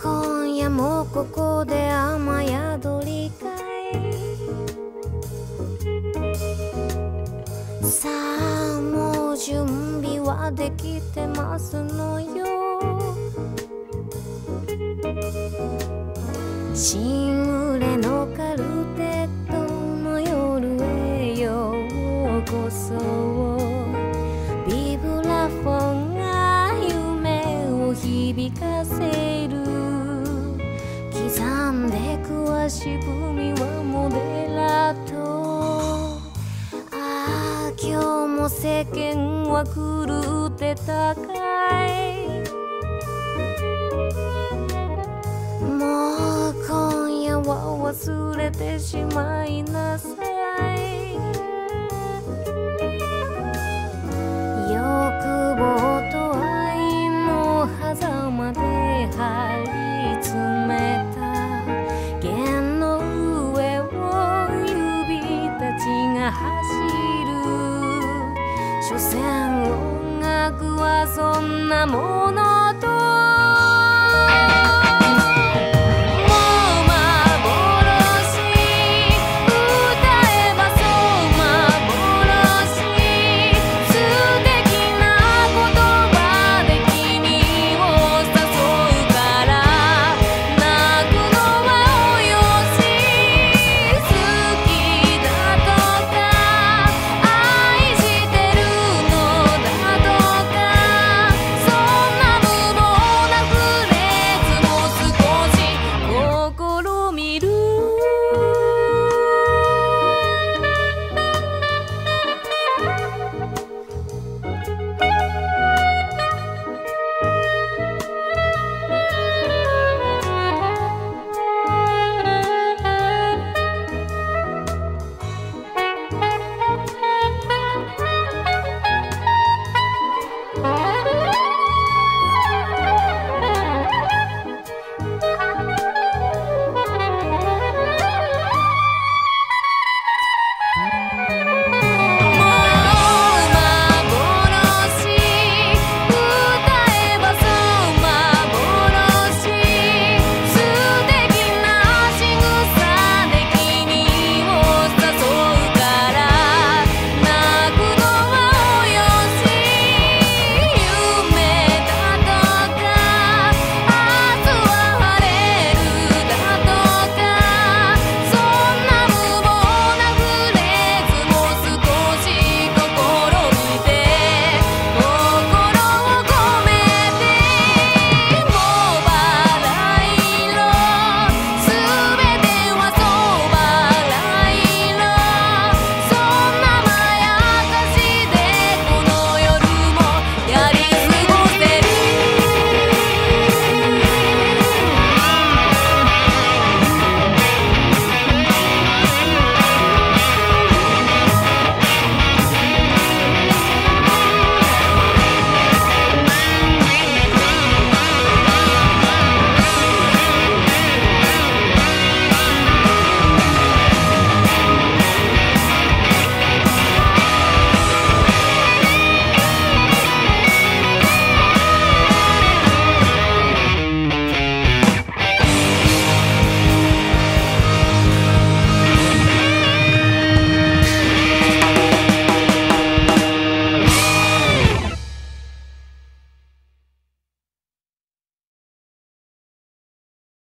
今夜もここで雨宿りかいさあもう準備はできてますのよ。んでく足踏みはモデラートああ今日も世間は狂ってたかい。もう今夜は忘れてしまいなさい。欲望なもの